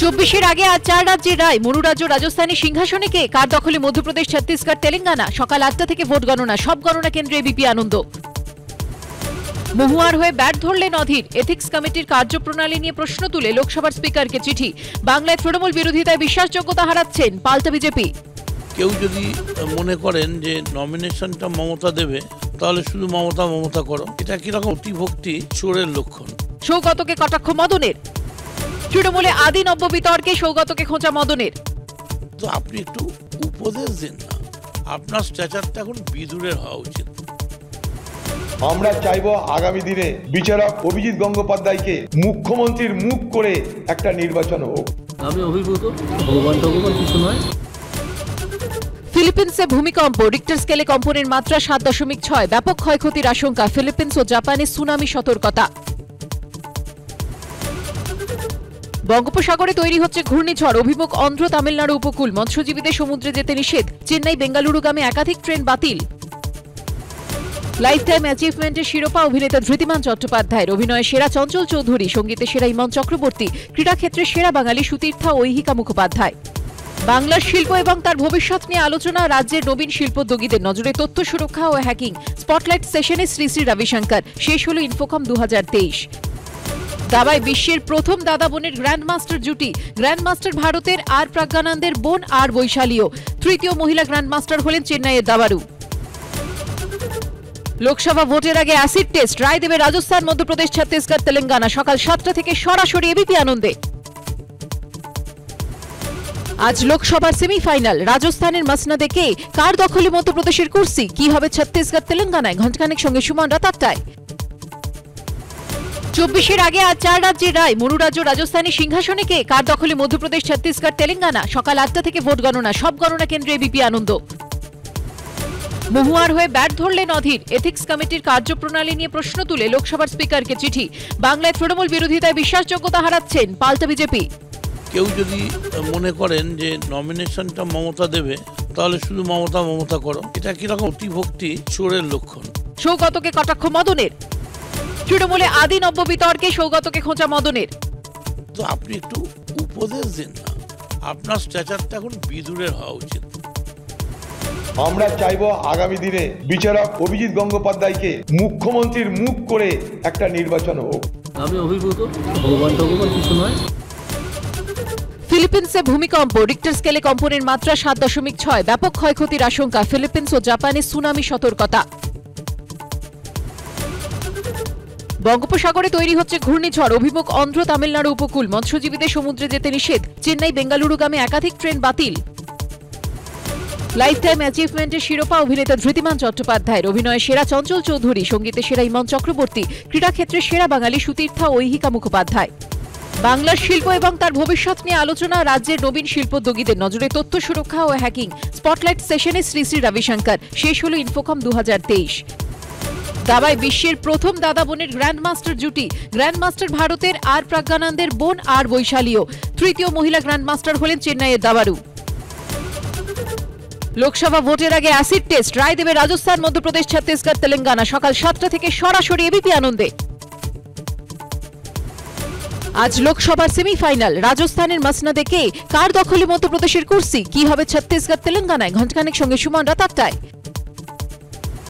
চব্বিশের আগে আজ চার রাজ্যের রায়। মরু রাজ্য রাজস্থানী সিংহাসনে কে কার দখলে মধ্যপ্রদেশ ছত্তিশগড় তেলেঙ্গানা? সকাল আটটা থেকে ভোট গণনা। সব গণনা কেন্দ্রে বিপি আনন্দ। মহুয়ার হয়ে ব্যাট ধরলেন অধীর। এথিক্স কমিটির কার্যপ্রণালী নিয়ে প্রশ্ন তুলে লোকসভার স্পিকারকে চিঠি। বাংলায় তৃণমূল বিরোধিতায় বিশ্বাসযোগ্যতা হারাচ্ছেন পাল্টা বিজেপি। কেউ যদি মনে করেন যে নমিনেশনটা মমতা দেবে তাহলে শুধু মমতা মমতা করো। এটা কীরকম অতিভক্তি চোরের লক্ষণ। সৌগতকে কটাক্ষ মদনের। তৃণমূলে আদি নব্য বিতর্কে সৌগতকে খোঁচা মদনের। তো আপনি একটু উপদেশ দিন না। আপনার স্ট্যাচারটা এখন বিদুরের হওয়া উচিত। আমরা চাইব আগামী দিনে বিচারক অভিজিৎ গঙ্গোপাধ্যায়কে মুখ্যমন্ত্রীর মুখ করে একটা নির্বাচন হোক। আমি অভিভূত ভগবান ভগবান কিছু নয়। ফিলিপিন্সে ভূমিকম্প রিক্টার স্কেলে কম্পনের মাত্রা সাত দশমিক ছয়। ব্যাপক ক্ষয়ক্ষতির আশঙ্কা ফিলিপিন্স ও জাপানে সুনামি সতর্কতা। বঙ্গোপসাগরে তৈরি হচ্ছে ঘূর্ণিঝড়। অভিমুখ অন্ধ্র তামিলনাড়ু উপকূল। মৎস্যজীবীদের সমুদ্রে যেতে নিষেধ। চেন্নাই বেঙ্গালুরুগামী একাধিক ট্রেন বাতিল। লাইফ টাইম অ্যাচিভমেন্টের শিরোপা অভিনেতা ধৃতিমান চট্টোপাধ্যায়ের। অভিনয়ে সেরা চঞ্চল চৌধুরী, সঙ্গীতে সেরা ইমন চক্রবর্তী, ক্রীড়াক্ষেত্রে সেরা বাঙালি সুতীর্থা ঐহিকা মুখোপাধ্যায়। বাংলার শিল্প এবং তার ভবিষ্যৎ নিয়ে আলোচনা, রাজ্যের নবীন শিল্পোদ্যোগীদের নজরে তথ্য সুরক্ষা ও হ্যাকিং। স্পটলাইট সেশনে শ্রী শ্রী রবিশঙ্কর। শেষ হল ইনফোকম দু হাজার তেইশ। দাবায় বিশ্বের প্রথম দাদা বোনের গ্র্যান্ড মাস্টার জুটি গ্র্যান্ড মাস্টার ভারতের আর প্রজ্ঞানন্দের বোন আর বৈশালীও। তৃতীয় মহিলা গ্র্যান্ড মাস্টার হলেন চেন্নাইয়ের দাবারু লোকসভা ভোটের আগে অ্যাসিড টেস্ট রায় দেবে রাজস্থান, মধ্যপ্রদেশ, ছত্তিশগড়, তেলেঙ্গানা, সকাল সাতটা থেকে সরাসরি এবিপি আনন্দে। আজ লোকসভার সেমিফাইনাল, রাজস্থানের মসনাদে কে? কার দখলে মধ্যপ্রদেশের কুর্সি? কি হবে ছত্তিশগড়, তেলেঙ্গানায়? ঘণ্টাখানেক সঙ্গে সুমন রাত আটটায় চব্বিশের আগে আজ চার রাজ্যের রায় মরু রাজ্য রাজস্থানী সিংহাসনে কে কার দখলে মধ্যপ্রদেশ ছত্তিশগড় তেলেঙ্গানা। সকাল আটটা থেকে ভোট গণনা সব গণনা কেন্দ্রে বিপি আনন্দ। মহুয়ার হয়ে ব্যাট ধরলেন অধীর। এথিক্স কমিটির কার্যপ্রণালী নিয়ে প্রশ্ন তুলে লোকসভার স্পিকারকে চিঠি। বাংলায় তৃণমূল বিরোধিতায় বিশ্বাসযোগ্যতা হারাচ্ছেন পাল্টা বিজেপি। কেউ যদি মনে করেন যে নমিনেশনটা মমতা দেবে তাহলে শুধু মমতা মমতা করো। এটা কীরকম অতিভক্তি চোরের লক্ষণ। সৌগতকে কটাক্ষ মদনের। তৃণমূলে আদি নব্য বিতর্কে সৌগতকে খোঁচা মদনের। তো আপনি একটু উপদেশ দিন না। আপনার স্ট্যাচারটা এখন বিদুরের হওয়া উচিত। আমরা চাইব আগামী দিনে বিচারক অভিজিৎ গঙ্গোপাধ্যায়কে মুখ্যমন্ত্রীর মুখ করে একটা নির্বাচন হোক। আমি অভিভূত ভগবান ভগবান কিছু নয়। ফিলিপিন্সে ভূমিকম্প রিক্টার স্কেলে কম্পনের মাত্রা সাত দশমিক ছয় ব্যাপক ক্ষয়ক্ষতির আশঙ্কা ফিলিপিন্স ও জাপানে সুনামি সতর্কতা। বঙ্গোপসাগরে তৈরি হচ্ছে ঘূর্ণিঝড়। অভিমুখ অন্ধ্র তামিলনাড়ু উপকূল। মৎস্যজীবীদের সমুদ্রে যেতে নিষেধ। চেন্নাই বেঙ্গালুরুগামী একাধিক ট্রেন বাতিল। লাইফ টাইম অ্যাচিভমেন্টের শিরোপা অভিনেতা ধৃতিমান চট্টোপাধ্যায়ের। অভিনয়ে সেরা চঞ্চল চৌধুরী, সঙ্গীতে সেরা ইমন চক্রবর্তী, ক্রীড়াক্ষেত্রে সেরা বাঙালি সুতীর্থা ঐহিকা মুখোপাধ্যায়। বাংলার শিল্প এবং তার ভবিষ্যৎ নিয়ে আলোচনা, রাজ্যের নবীন শিল্পোদ্যোগীদের নজরে তথ্য সুরক্ষা ও হ্যাকিং স্পটলাইট সেশনে শ্রী শ্রী রবিশঙ্কর। শেষ হল ইনফোকম দু হাজার তেইশ। দাবায় বিশ্বের প্রথম দাদা বোনের গ্র্যান্ড মাস্টার জুটি গ্র্যান্ড মাস্টার ভারতের আর প্রজ্ঞানন্দের বোন আর বৈশালীও। তৃতীয় মহিলা গ্র্যান্ড মাস্টার হলেন চেন্নাইয়ের দাবারু লোকসভা ভোটের আগে অ্যাসিড টেস্ট, রায় দেবে রাজস্থান, মধ্যপ্রদেশ, ছত্তিশগড়, তেলেঙ্গানা। সকাল সাতটা থেকে সরাসরি এবিপি আনন্দে। আজ লোকসভার সেমিফাইনাল, রাজস্থানের মসনাদে কে? কার দখলে মধ্যপ্রদেশের কুর্সি? কি হবে ছত্তিশগড়, তেলেঙ্গানায়? ঘণ্টাখানেক সঙ্গে সুমন রাত আটটায়